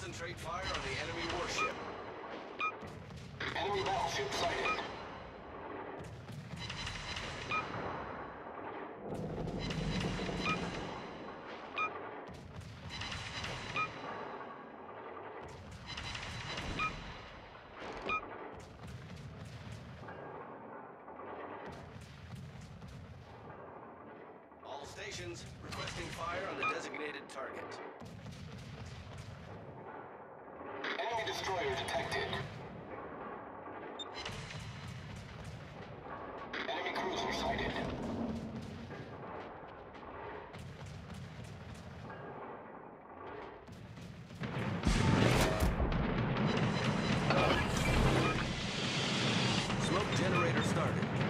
Concentrate fire on the enemy warship. Enemy battleship sighted. All stations requesting fire on the designated target. Enemy destroyer detected. Enemy cruiser sighted. Smoke generator started.